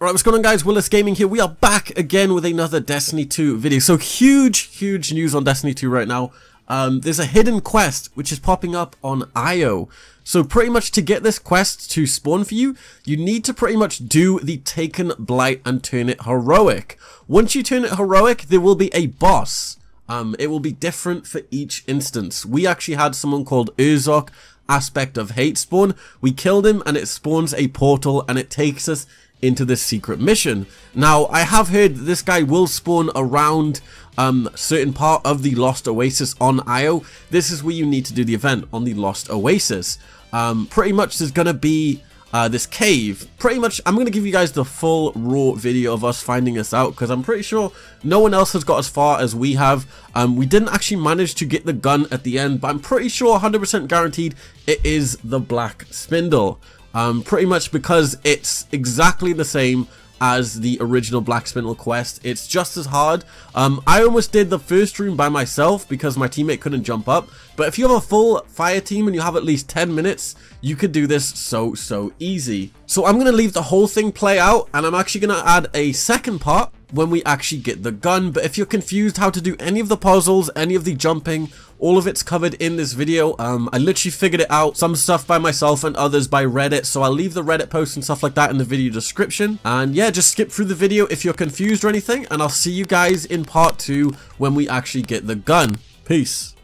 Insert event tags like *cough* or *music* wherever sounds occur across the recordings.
Right, what's going on guys, Willis Gaming here, we are back again with another Destiny 2 video. So huge, huge news on Destiny 2 right now. Um, there's a hidden quest which is popping up on Io. So pretty much to get this quest to spawn for you, you need to pretty much do the Taken Blight and turn it heroic. Once you turn it heroic, there will be a boss. Um, it will be different for each instance. We actually had someone called Urzok aspect of hate spawn. We killed him and it spawns a portal and it takes us into this secret mission. Now, I have heard this guy will spawn around um, certain part of the Lost Oasis on Io. This is where you need to do the event on the Lost Oasis. Um, pretty much there's going to be uh, this cave. Pretty much, I'm going to give you guys the full raw video of us finding this out because I'm pretty sure no one else has got as far as we have. Um, we didn't actually manage to get the gun at the end, but I'm pretty sure 100% guaranteed it is the Black Spindle. Um, pretty much because it's exactly the same as the original Black Spindle quest. It's just as hard. Um, I almost did the first room by myself because my teammate couldn't jump up. But if you have a full fire team and you have at least 10 minutes, you could do this so, so easy. So I'm going to leave the whole thing play out and I'm actually going to add a second part when we actually get the gun. But if you're confused how to do any of the puzzles, any of the jumping, all of it's covered in this video. Um, I literally figured it out. Some stuff by myself and others by Reddit. So I'll leave the Reddit post and stuff like that in the video description. And yeah, just skip through the video if you're confused or anything. And I'll see you guys in part two when we actually get the gun. Peace.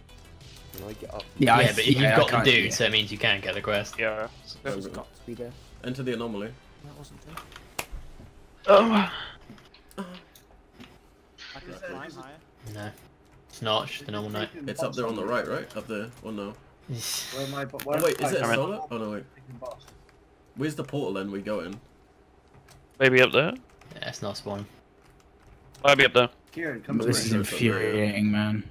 Yeah, Yeah, but if you've got the dude, yeah. so it means you can get the quest. Yeah. It's got to be there. Enter the anomaly. That wasn't there. Oh. I can climb higher. No. It's not, it's just the normal night. It's up there on the right, right? Up there. Oh no. *laughs* Where am I? Oh wait, is it a Alright. solar? Oh no wait. Where's the portal then we go in? Maybe up there. Yeah, it's not spawn. Maybe up there. Kieran, come This is infuriating, man.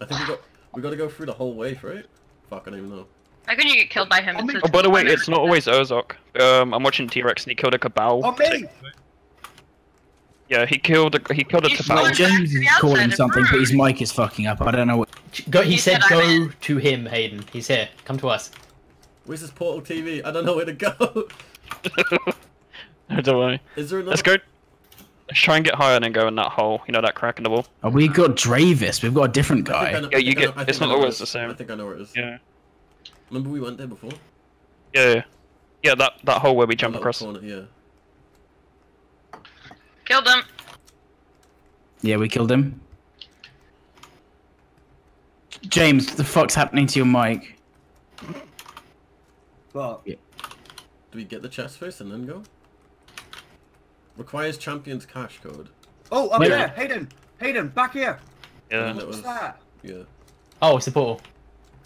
I think we got we got to go through the whole way, right? Fuck, I don't even know. How can you get killed by him? It's Oh, by the way, it's not always Urzok. Um, I'm watching T-Rex and he killed a Cabal. Oh, me! Yeah, he killed a he killed a He's Cabal. like- James is calling something, but his mic is fucking up. I don't know what. Go, he He said said go I'm to him, Hayden. He's here. Come to us. Where's this portal TV? I don't know where to go. *laughs* Don't worry. Is there another? Let's go. Let's try and get higher and then go in that hole. You know that crack in the wall. Oh, we got Dravis. We've got a different I I guy. know- Yeah, you I get- know- it's not always it the same. I think I know where it is. Yeah. Remember we went there before? Yeah. Yeah. Yeah. That that hole where we jump across. Corner, yeah. Killed him. Yeah, we killed him. James, what the fuck's happening to your mic? But Do we get the chest first and then go? Requires champion's cache code. oh, up Wait. there, Hayden, Hayden, back here. Yeah. What's was- that? Yeah. Oh, it's the portal.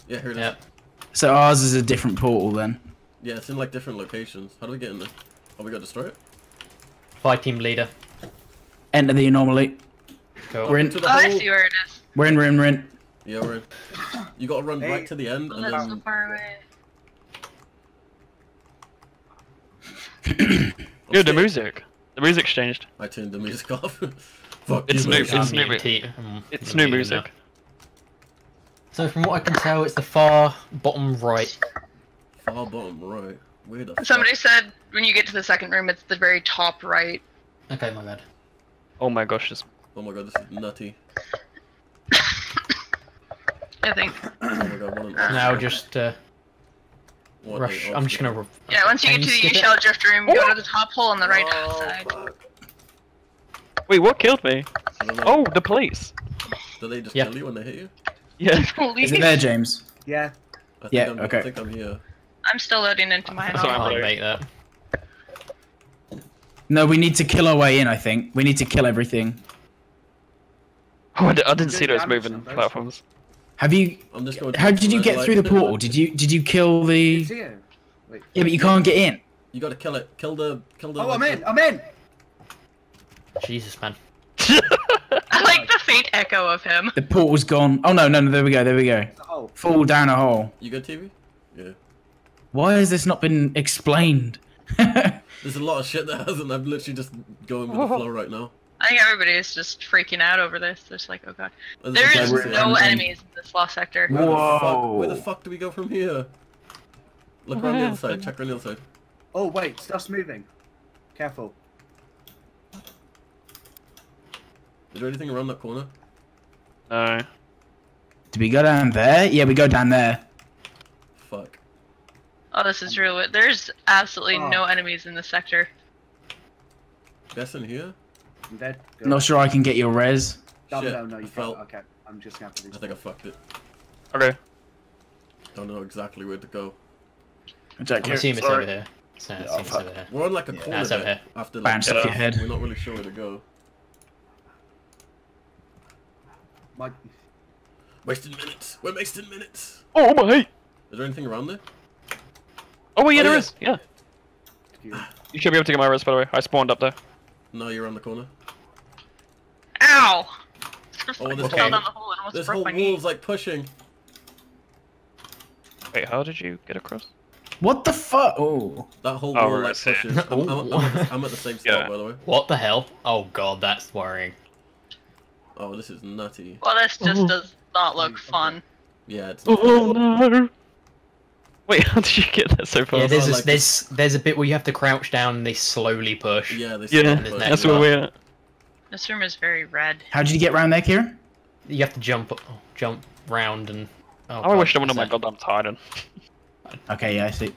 Yeah, here it is. Yep. So ours is a different portal then. Yeah, it's in like different locations. How do we get in there? Oh, we got to destroy it? Fight team leader. Enter the anomaly. Go. We're in. The Oh, I see where it is. We're in. We're in. We're in. Yeah, we're in. You gotta run Hey. right to the end and that's so then... far away. Dude, the Upstairs. music. The music's changed. I turned the music *laughs* off. Fuck It's you, new- mate. it's Um, new mu- um, It's new music. now. So from what I can tell, it's the far bottom right. Far bottom right. Where the Somebody fuck? said when you get to the second room, it's the very top right. Okay, my bad. Oh my gosh, it's Oh my god, this is nutty. *laughs* I think. Oh my god, what an Now just uh, what rush. a I'm just gonna. Re- Yeah, once you get to the skip? U-shell drift room, go to the top hole on the right oh, hand Oh, side. fuck. Wait, what killed me? I don't know. Oh, the police. Do they just Yeah. kill you when they hit you? Yeah. *laughs* Is it there, James? Yeah. I think Yeah, I'm, okay. I think I'm here. I'm still loading into my That's I I'm anomaly. can't make that. No, we need to kill our way in. I think we need to kill everything. Oh, *laughs* I, didn't Good see those damage moving on those. platforms. Have you? I'm just going. to How did you get through the portal? Did you? Did you kill the? It's here. Wait. Yeah, but you can't get in. You gotta kill it. Kill the. Kill the. Oh, I'm like, in. I'm in. Jesus, man. I *laughs* *laughs* like the faint echo of him. The portal's gone. Oh no, no, no. There we go. There we go. The. Fall down a hole. You good, TV? Yeah. Why has this not been explained? *laughs* There's a lot of shit that hasn't. I'm literally just going with the flow right now. I think everybody is just freaking out over this. They're just like, oh god. There's There a is guy we're- no enemies in this lost sector. Where the fuck? Whoa. Where the fuck do we go from here? Look around the other side. Check around the other side. Oh wait, stuff's moving. Careful. Is there anything around that corner? No. Do we go down there? Yeah, we go down there. Fuck. Oh, this is real. There's absolutely Oh. no enemies in this sector. Guess in here? I'm dead. Go. Not sure I can get your res. No, Shit, no, no, I you fell. Okay, I'm just gonna have to do I think I fucked it. Okay. Don't know exactly where to go. Jack, I assume it's over here. So, uh, Yeah, assume it's over here. We're on like a Yeah. corner That's over there. here. After Bam, like, stuck your head. we're not really sure where to go. My, Wasting minutes. We're wasting minutes. Oh my! Is there anything around there? Oh wait, yeah, Oh, there yeah. is. Yeah. You should be able to get my res by the way. I spawned up there. No, you're around the corner. Ow! Oh, I this fell whole- down the hole and almost This whole my knee. wall's like pushing. Wait, how did you get across? What the fuck? Oh. That whole Oh, wall right, like so- pushes. I'm, I'm, I'm, at the- *laughs* I'm at the same spot Yeah. by the way. What the hell? Oh god, that's worrying. Oh, this is nutty. Well, this just Oh. does not look fun. Yeah, it's. Oh no! Wait, *laughs* how did you get that so fast? Yeah, there's oh, I a, like there's there's a bit where you have to crouch down and they slowly push. Yeah, this. Yeah, there's but- that's next where we're at. This room is very red. How did you get around back here? You have to jump oh, jump round and. Oh, Oh, I wish I God, would have my what's that? goddamn titan. Okay, yeah, I see.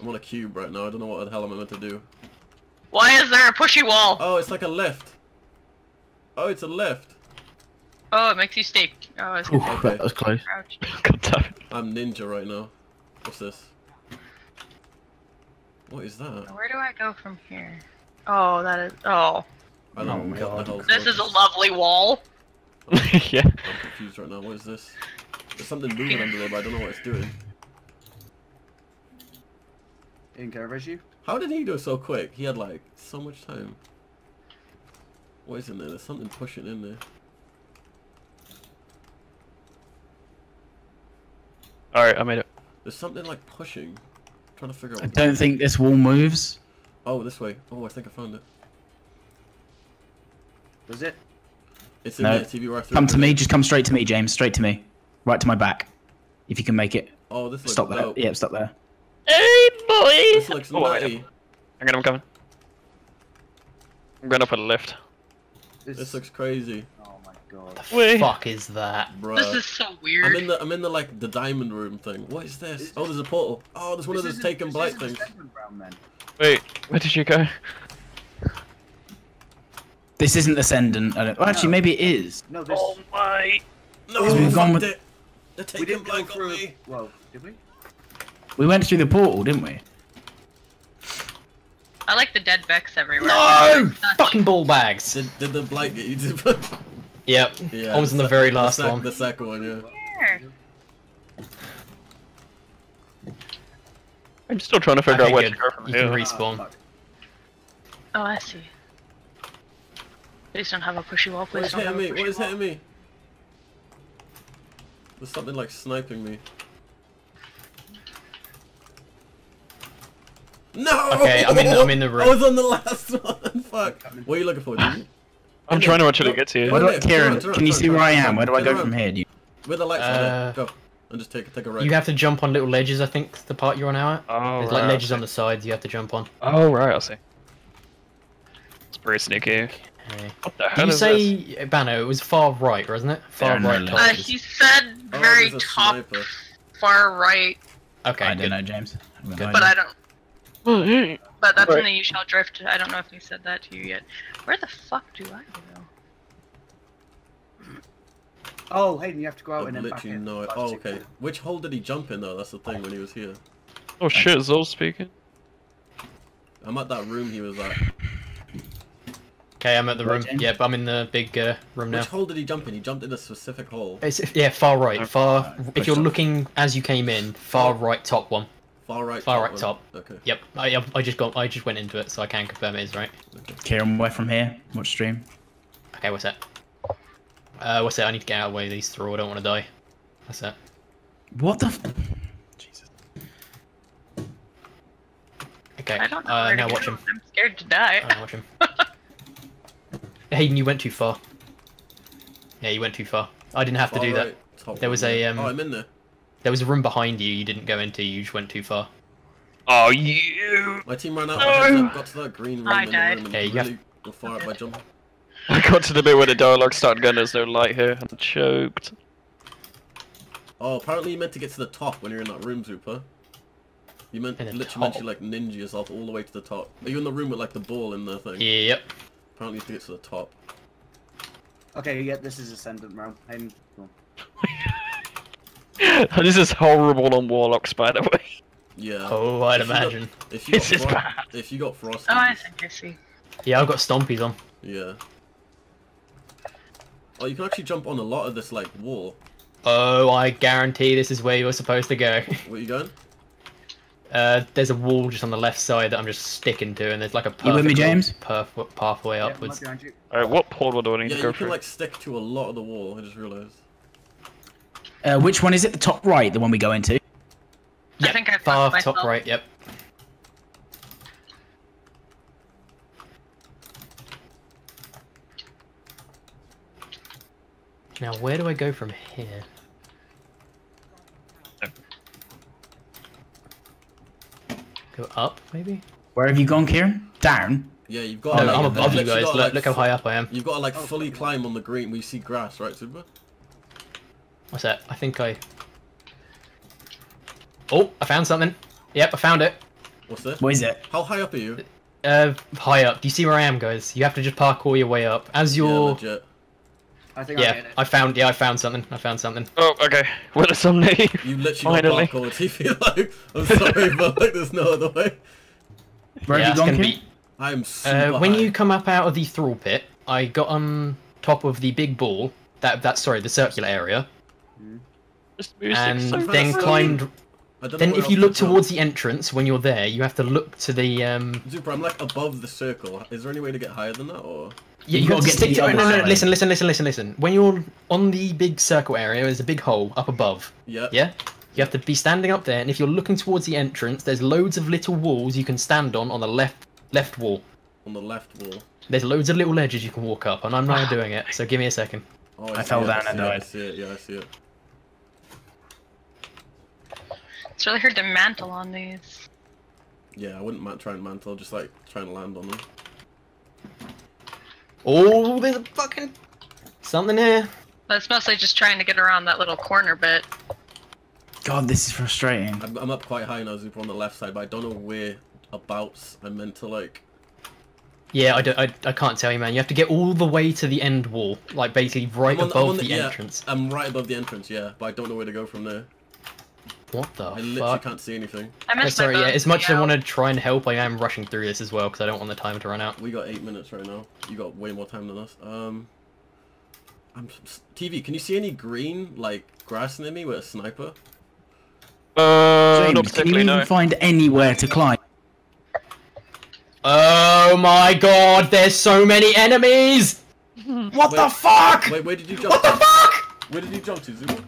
I'm on a cube right now. I don't know what the hell I'm meant to do. Why is there a pushy wall? Oh, it's like a lift. Oh, it's a lift. Oh, it makes you stay. Oh, I was Ooh, Okay. that was close. crouch. God damn it. I'm ninja right now. What's this? What is that? Where do I go from here? Oh, that is. Oh, I don't Oh my God. hell. this is a lovely wall. *laughs* yeah. I'm confused right now. What is this? There's something moving under there, but I don't know what it's doing. Ian, can I res you? How did he do it so quick? He had like so much time. What is in there? There's something pushing in there. Alright, I made it. There's something like pushing. trying to figure out. I don't think this wall moves. Oh, this way. Oh, I think I found it. Was it? It's in No. there. TV right. Come to me, just come straight to me, James. Straight to me. Right to my back. If you can make it. Oh, this looks Stop there. dope. Yeah, stop there. Hey, boy! This looks Oh, wait. nutty. I'm gonna, I'm coming. I'm going up a lift. This looks crazy, Oh my god. What Wait. Fuck is that? bruh. This is so weird. I'm in the I'm in the like the diamond room thing. What is this? Is- Oh, there's a portal. Oh, there's one of those isn't- taken this blight things. round. Wait, where did you go? This isn't Ascendant. I don't... Well, actually, No. maybe it is. No, this. Oh my! No, we've gone fucked with- it. The we didn't go through. me. Well, did we? We went through the portal, didn't we? I like the dead Becks everywhere. No! Fucking ball bags. Did, did the blight get you? to- Yep. yeah. I was in the very last sec- one. The second one, yeah. Here. I'm still trying to figure out where to go from You can Respawn. Oh, I see. Please don't have a pushy wall. What Please is don't have hitting a me? pushy What is wall. hitting me? There's something like sniping me. No! Okay, I'm in the- I'm in the room. *laughs* I was on the last *laughs* one. Fuck. What are you looking for, dude? I'm trying to actually get to you. Where do I, Turn Kieran, turn can you see where I am? Where do I go from here? Do you... Where the lights are Uh, there. Go. And just take a take a right. You have to jump on little ledges, I think, the part you're on now. at. Oh, There's right, like ledges on the sides you have to jump on. Oh, right, I see. It's pretty sneaky. Okay. What the Did hell you is say, this? Bano, it was far right, wasn't it? Far are no right. Uh, he said Oh, very there's a top, sniper. far right, Okay, I good. don't know, James. I have but. I don't. But that's Right. in the You Shall Drift. I don't know if he said that to you yet. Where the fuck do I go? Oh, Hayden, you have to go out I've and then back literally in. no. Oh, okay. cool. Which hole did he jump in though? That's the thing when he was here. Oh shit, Xol speaking? I'm at that room he was at. Okay, I'm at the room. James? Yep, I'm in the big uh, room now. Which hole did he jump in? He jumped in a specific hole. It's, yeah, far right. Far. Alright, If you're looking as you came in, far right top one. Far right. Far right one. top. Okay. Yep, I, I just got. I just went into it, so I can confirm it is right. Kieran, where from here? Watch stream. Okay, what's that? Uh, what's that? I need to get out of the way of these three. I don't want to die. That's that. What the? F- Jesus. Okay. I don't know. Uh, where to now go. watch him. I'm scared to die. Oh, now watch him. Hayden, you went too far. Yeah, you went too far. I didn't have to Far do that. top There was a, um, Oh, I'm in there. There was a room behind you. You didn't go into. You just went too far. Oh, you! My team ran out. No. I got to that green room I in the died. room and Okay, you have- really go far out by jumping. *laughs* I got to the bit where the dialogue started going, there's no light here, and I choked. Oh, apparently you meant to get to the top when you're in that room, Zupa. You meant In the literally meant top? to like ninja yourself all the way to the top. Are you in the room with like the ball in the thing? Yep. Apparently you have to get to the top. Okay, yeah, this is Ascendant Realm. Hayden, go on. this is horrible on Warlocks, by the way. Yeah. Oh, I'd If you got- imagine. If you *laughs* got This is bad. if you got frost, Oh, I think I see. Yeah, I've got stompies on. yeah. Oh, you can actually jump on a lot of this like wall. Oh, I guarantee this is where you're supposed to go. Where you going? *laughs* Uh, there's a wall just on the left side that I'm just sticking to, and there's like a perfect You with me, James? perf- pathway upwards. up behind you. Alright, what portal do I need Yeah, to go you can through? like stick to a lot of the wall. I just realized. Uh, which one is it? The top right, the one we go into. I think I far fucked top myself. right. Yep. Now, where do I go from here? Go up, maybe? Where have you gone, Kieran? Down. Yeah, you've got. No, like, I'm above you guys. Look, like, look how high up I am. You've got to like Oh, fully climb on the green where you see grass, right, Super? What's that? I think I. Oh, I found something. Yep, I found it. What's this? What is it? How high up are you? Uh, high up. Do you see where I am, guys? You have to just parkour your way up. As Yeah, you're. legit. I think I Yeah, get it. I found. Yeah, I found something. I found something. Oh, okay. *laughs* Where does some name? You literally Finally. got parkour TV. Like, I'm sorry, *laughs* but like, there's no other way. Where yeah, it's gonna be. I am super Uh, when high. you come up out of the thrall pit, I got on top of the big ball. That that sorry, the circular area, This music's and so then fast. climbed. I don't know Then if you look jump. towards the entrance when you're there, you have to look to the um. Super, I'm like above the circle. Is there any way to get higher than that, or? Yeah, You you, gotta get to stick the to. other No, no, no, side. listen, listen, listen, listen, listen. When you're on the big circle area, there's a big hole up above. Yeah. Yeah? You have to be standing up there, and if you're looking towards the entrance, there's loads of little walls you can stand on on the left left wall. On the left wall. There's loads of little ledges you can walk up, and I'm now ah. doing it. So give me a second. Oh, I see fell it, down see and it, I see it. Yeah, I see it. It's really hard to mantle on these. Yeah, I wouldn't try and mantle. Just like trying to land on them. Oh, there's a fucking something here. But it's mostly just trying to get around that little corner bit. God, this is frustrating. I'm, I'm up quite high now, Super, on the left side, but I don't know where abouts I'm meant to like. Yeah, I, don't, I, I can't tell you, man. You have to get all the way to the end wall, like basically right on- above on the, yeah, entrance. I'm right above the entrance, yeah, but I don't know where to go from there. What the fuck? I literally fuck? can't see anything. I Oh, sorry, yeah. As much as I want to try and help, I am rushing through this as well because I don't want the time to run out. We got eight minutes right now. You got way more time than us. Um, I'm TV. Can you see any green like grass near me with a sniper? Uh, James, can not you particularly, even no. find anywhere to climb? Oh my god, there's so many enemies! *laughs* What the fuck? Wait, where did you jump? What the fuck? Where did you jump to, Zuma?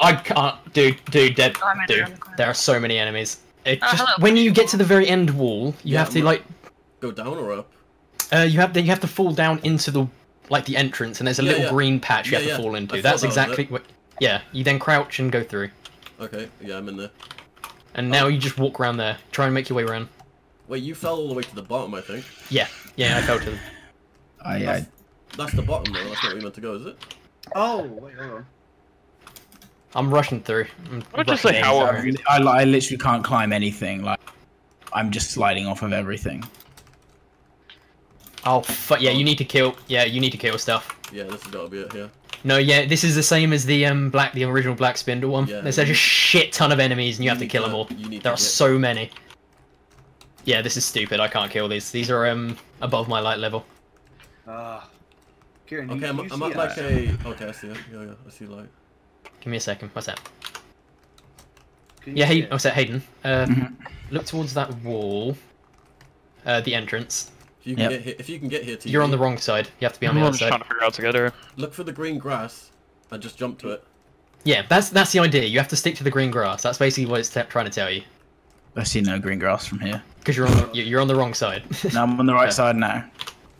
I can't, dude, dude, Deb, Oh, dude. around the corner. There are so many enemies. It Oh, just hello. when you get to the very end wall, you Yeah, have to like, Go down or up? uh, you have to, you have to fall down into the like the entrance, and there's a Yeah, little yeah. green patch you Yeah, have yeah. to fall into. thought That's that exactly what. Yeah, you then crouch and go through, Okay, yeah, I'm in there. and now you just walk around there. Try and make your way around. Wait, you fell all the way to the bottom, I think. Yeah, yeah, I fell to. The... I, *laughs* I, That's, that's the bottom though. That's not where you meant to go, is it? Oh, wait, hold on. I'm rushing through. I'm I just rushing say in, how sorry. are really- I, I literally can't climb anything. Like, I'm just sliding off of everything. Oh fuck yeah! You need to kill. Yeah, you need to kill stuff. Yeah, this has got to be it here. No, yeah, this is the same as the um black, the original Black Spindle one. Yeah, There's you- a shit ton of enemies, and you, you have to kill to- them all. There are get- so many. Yeah, this is stupid. I can't kill these. These are um above my light level. Ah. Kieran, you, Okay, I'm, you I'm see at like a. Okay, I see it. Yeah, yeah, I see light. Give me a second. What's that? Can you Yeah, see Hayden. it? What's that, Hayden? Uh, Mhm. look towards that wall. Uh, the entrance. If you can Yep. get here, if you can get here, TV, You're on the wrong side. You have to be on the I'm other just side. trying to figure out how to get her. Look for the green grass and just jump to it. Yeah, that's that's the idea. You have to stick to the green grass. That's basically what it's t- trying to tell you. I see no green grass from here. Because you're on the you- you're on the wrong side. *laughs* No, I'm on the right *laughs* Okay. side now.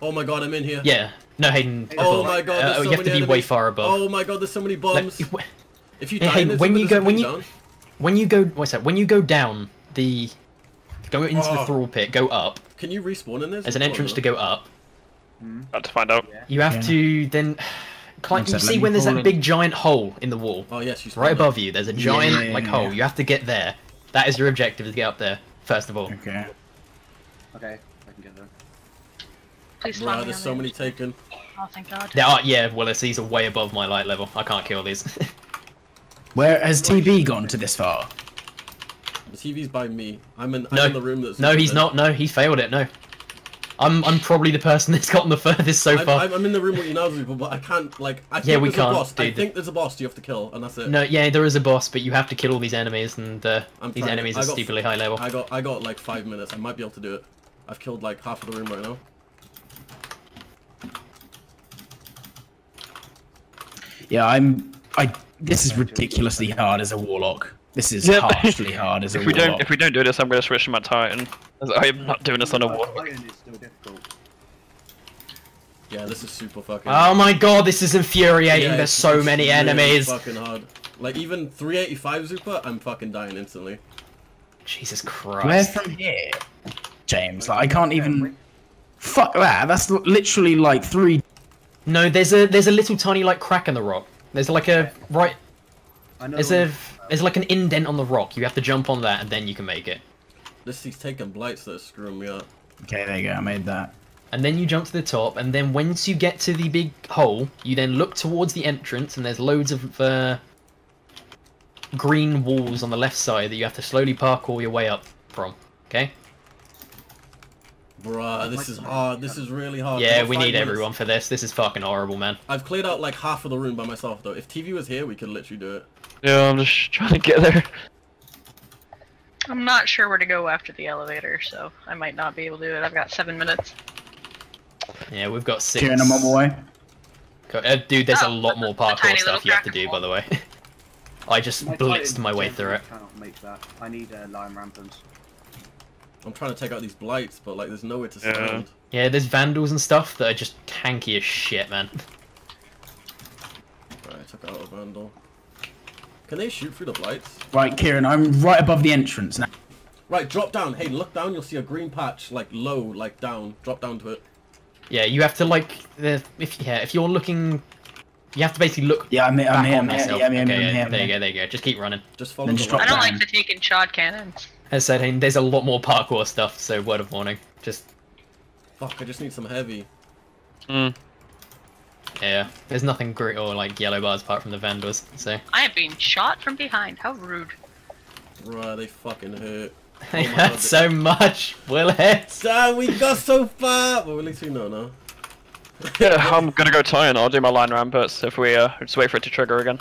Oh my god, I'm in here. yeah. No, Hayden. Oh above. my god, Uh, so you have to many be way far above. Oh my god, there's so many bombs. *laughs* if- If you Hey, die hey, in this, when you go- when you- down? when you go what's that when you go down the go into the Oh. thrall pit go up Can you respawn in this? there's an entrance to go up hmm. About to find out. You have Yeah. to then *sighs* climb. You see when there's that in. big giant hole in the wall, Oh yes, you right above you. There's a giant yeah, like yeah, hole. You have to get there. That is your objective: is to get up there first of all. Okay. Okay, I can get there. Please spawn there's so many taken. Oh, thank God. There are, yeah, well, it's, these are way above my light level. I can't kill these. *laughs* Where has TB gone to this far? The TV's by me. I'm in, I'm in the room that's. no, he's not. No, he failed it. No, I'm I'm probably the person *laughs* that's gotten the furthest so I'm, far. I'm, I'm in the room with you now, Zupa, but I can't like. I think Yeah, we there's can't, a boss. I dude. think there's a boss you have to kill, and that's it. No, yeah, there is a boss, but you have to kill all these enemies, and uh, these enemies are got- stupidly high level. I got I got like five minutes. I might be able to do it. I've killed like half of the room right now. Yeah, I'm. I. This is ridiculously hard as a warlock. This is Yep. harshly hard as a If we warlock. don't if we don't do this, I'm gonna switch to my Titan. I am not doing this on a warlock. Titan is still. Yeah, this is super fucking. Oh my god, this is infuriating. Yeah, There's so it's many really enemies. Fucking hard. Like even 385 Zupa, I'm fucking dying instantly. Jesus Christ. Where Christ. from here, James? Like I can't even. Fuck that. That's literally like three. No, there's a there's a little tiny like crack in the rock. There's like a right. I know. There's a there's like an indent on the rock. You have to jump on that, and then you can make it. This he's taking blights that are screwing me up. Okay, there you go. I made that. And then you jump to the top, and then once you get to the big hole, you then look towards the entrance, and there's loads of uh, green walls on the left side that you have to slowly parkour your way up from. Okay? Bruh, this is hard. This is really hard. Yeah, we need minutes. everyone for this. This is fucking horrible, man. I've cleared out like half of the room by myself though. If TV was here, we could literally do it. Yeah, I'm just *laughs* trying to get there. I'm not sure where to go after the elevator, so I might not be able to do it. I've got seven minutes. Yeah, we've got six. Kieran, I'm on my way. Co- Uh, dude, there's a Oh, lot more the tiny parkour stuff you have to do, the by the way. *laughs* I just My blitzed my way through it. generally Cannot make that. I need uh, lion rampants. I'm trying to take out these blights, but like there's nowhere to stand. Yeah, there's vandals and stuff that are just tanky as shit, man. Right, I took out a vandal. Can they shoot through the blights? Right, Kieran, I'm right above the entrance now. Right, drop down. Hey, look down. You'll see a green patch, like low, like down. Drop down to it. Yeah, you have to like the if yeah if you're looking, you have to basically look Yeah, I'm here. I'm here. I'm here. yourself. Yeah, I'm here. I'm here, yeah, I'm there you go, there you go. Just keep running. Just follow Then the just light. I don't down. like to take in shot cannons. As I said, hey, there's a lot more parkour stuff. So word of warning. Just Fuck, I just need some heavy. Mm. yeah, there's nothing great or like yellow bars apart from the vendors, So I am being shot from behind. How rude. Right, they fucking hurt. they *laughs* my hurt God. so much. Will it? Damn, we got so far. Well, at least we know now. Yeah, I'm gonna go tie and I'll do my lion rampants if we uh just wait for it to trigger again.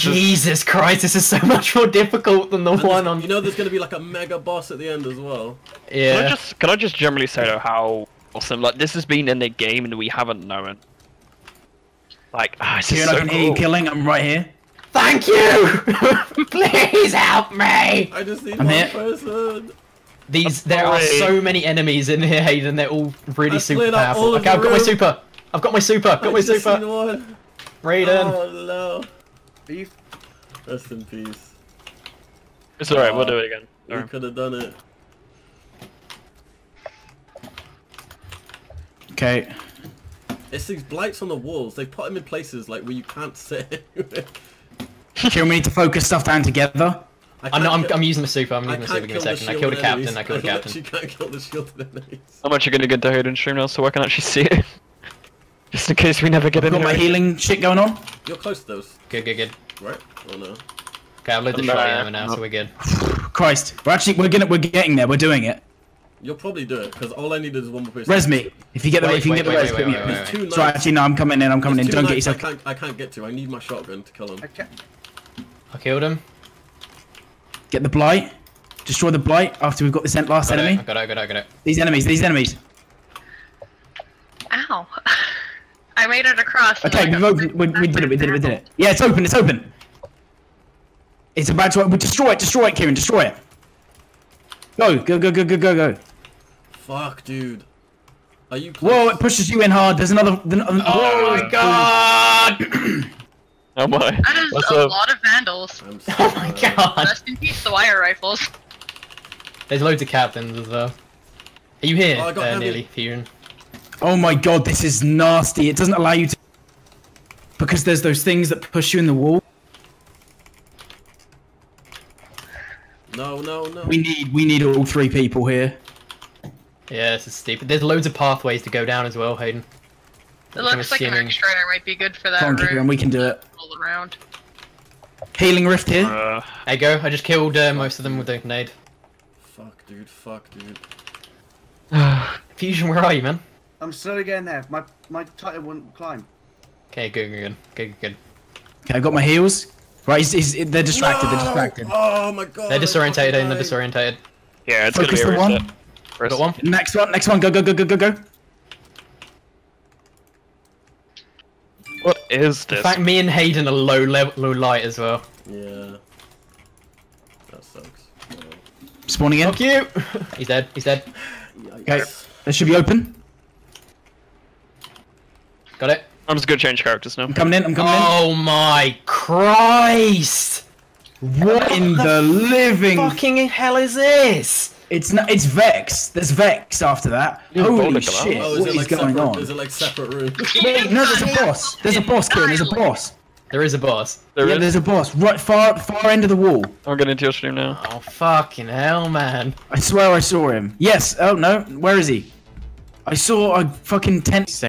Jesus Christ, this is so much more difficult than the And one on. You know, there's gonna be like a mega boss at the end as well. Can I Yeah. just can I just generally say though how awesome like this has been in the game and we haven't known. Like ah, it's just Kieran, I so can hear you cool. killing. I'm right here. Thank you. *laughs* Please help me. I just need I'm one here. person. These there are so many enemies in here, Hayden. They're all really I've super cleared out all powerful. of Okay, I've the got my super. I've got my super. Got I my just super. Raiden. Oh no. Are you? Rest in peace. It's alright, we'll Oh, do it again. We Alright. could have done it. Okay. It's these blights on the walls. They put them in places like where you can't *laughs* sit. Kieran, we need to focus stuff down together. I I'm, not, I'm, I'm using the super. I'm using my can't super. Give me a second. I killed a *laughs* captain. enemies. I killed a captain. literally can't kill the shielded enemies. How much are you gonna get to Hayden stream now so I can actually see it? *laughs* Just in case we never get I've in got my healing shit going on. You're close to those, Good, good, good. right? Oh no. Okay, I've loaded the No. shot ammo now, so we're good. Christ, we're actually we're gonna we're getting there. We're doing it. You'll probably do it because all I need is one more person. Res me. If you get the Wait, if you wait, can get the wait, res, wait, put me up. wait, There's two So actually, no, I'm coming in. I'm coming There's in. Don't get yourself. I can't, I can't get to. I need my shotgun to kill him. Okay. I killed him. Get the blight. Destroy the blight after we've got this en- last Got it, enemy. I got it, I got it, I got it. These enemies. These enemies. Ow. *laughs* I made it across. Okay, we've opened. We, we did it. We did it. We did it. Yeah, it's open. It's open. It's about to. We destroy it. Destroy it, Kieran. Destroy it. Go. Go. Go. Go. Go. Go. Go. Fuck, dude. Are you close? Whoa! It pushes you in hard. There's another. th- Oh my god! *clears throat* Oh my. That is What's a up? lot of vandals. I'm *laughs* Oh my god! Rest in peace, the wire rifles. There's loads of captains as well. Are you here, Oh, I got uh, nearly, Fusion? Oh my god, this is nasty. It doesn't allow you to. Because there's those things that push you in the wall. No, no, no. We need we need all three people here. Yeah, this is stupid. There's loads of pathways to go down as well, Hayden. It I'm looks like an assuming- extrader might be good for that Come on, route. Kieran, we can do it. All around. Healing rift here. Uh, There you go. I just killed uh, most of them with a grenade. Fuck, dude. Fuck, dude. *sighs* Fusion, where are you, man? I'm slowly getting there. My my titan wouldn't climb. Okay, good, good, good, good, good. Okay, I got my heels. Right, he's, he's, they're distracted. They're distracted. Oh my god. They're I disorientated, fucking They're died. disorientated. yeah, it's Focus gonna be a the one. First. Got one. Next one. Next one. Go go go go go go. What is this? In fact, me and Hayden are low level, low light as well. Yeah. That sucks. Spawning in. Fuck you! *laughs* He's dead. He's dead. Okay, yikes. they should be open. Got it. I'm just gonna change characters now. I'm coming in. I'm coming in. Oh my Christ! What in the living? Fucking hell is this? It's not. It's Vex. There's Vex after that. Yeah, Holy shit! Oh, is what it is like going separate? on? Is it like separate room? *laughs* Wait, no, there's a boss. There's a boss, Kieran. There's a boss. There is a boss. There yeah, is- there's a boss. Right, far, far end of the wall. I'm getting into your stream now. Oh fucking hell, man! I swear I saw him. Yes. Oh no. Where is he? I saw a fucking tent.